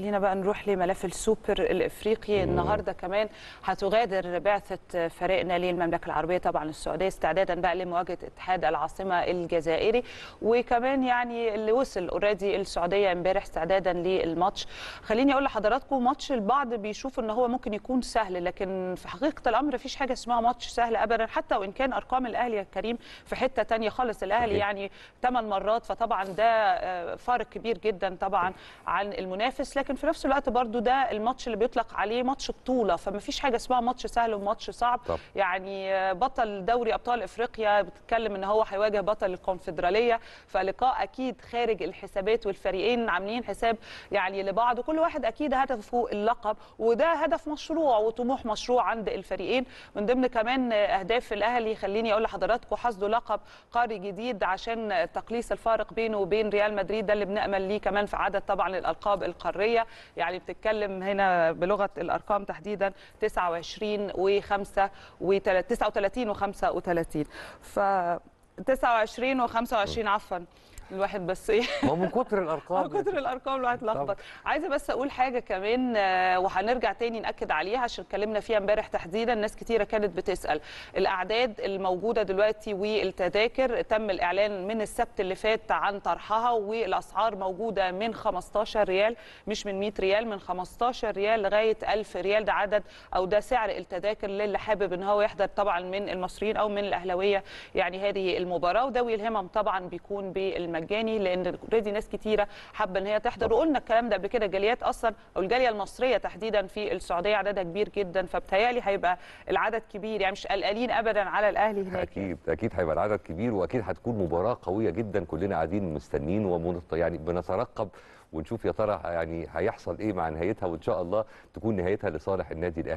خلينا بقى نروح لملف السوبر الإفريقي. النهارده كمان هتغادر بعثة فريقنا للمملكه العربية طبعا السعودية استعدادا بقى لمواجهة اتحاد العاصمة الجزائري. وكمان يعني اللي وصل already السعودية امبارح استعدادا للماتش. خليني أقول لحضراتكم ماتش البعض بيشوف إن هو ممكن يكون سهل لكن في حقيقة الأمر مفيش حاجة اسمها ماتش سهل ابدا حتى وإن كان أرقام الأهلي يا كريم في حتة تانية خالص. الأهلي. يعني 8 مرات فطبعا ده آه، فارق كبير جدا طبعا عن المنافس. لكن في نفس الوقت برضو ده الماتش اللي بيطلق عليه ماتش بطولة فما فيش حاجة اسمها ماتش سهل وماتش صعب. طب. يعني بطل دوري أبطال إفريقيا بتتكلم إن هو هيواجه بطل الكونفدرالية فلقاء أكيد خارج الحسابات والفريقين عاملين حساب يعني لبعض وكل واحد أكيد هدفه اللقب وده هدف مشروع وطموح مشروع عند الفريقين. من ضمن كمان أهداف الأهلي خليني أقول لحضراتكم حصده لقب قاري جديد عشان تقليص الفارق بينه وبين ريال مدريد ده اللي بنأمل ليه كمان في عدد طبعا الألقاب القارية. يعني بتتكلم هنا بلغة الأرقام تحديدا 29 و5 و 39 و35 ف 29 و25 عفوا. الواحد بس إيه. هو من كتر الأرقام كتر الأرقام الواحد اتلخبط عايزة بس أقول حاجة كمان وهنرجع تاني نأكد عليها عشان اتكلمنا فيها امبارح تحديدا. ناس كتيرة كانت بتسأل الأعداد الموجودة دلوقتي والتذاكر تم الإعلان من السبت اللي فات عن طرحها والأسعار موجودة من 15 ريال مش من 100 ريال من 15 ريال لغاية 1000 ريال. ده عدد أو ده سعر التذاكر للي حابب إن هو يحضر طبعا من المصريين أو من الأهلاوية يعني هذه المباراة. وذوي الهمم طبعا بيكون بالمجاني لأن already ناس كتيرة حابة إن هي تحضر. وقلنا الكلام ده قبل كده الجاليات أصلا أو الجالية المصرية تحديدا في السعودية عددها كبير جدا فبتهيألي هيبقى العدد كبير يعني مش قلقانين ابدا على الأهلي هناك. أكيد أكيد هيبقى العدد كبير وأكيد هتكون مباراة قوية جدا كلنا قاعدين مستنيين ومنط يعني بنترقب ونشوف يا ترى يعني هيحصل إيه مع نهايتها وإن شاء الله تكون نهايتها لصالح النادي الأهلي.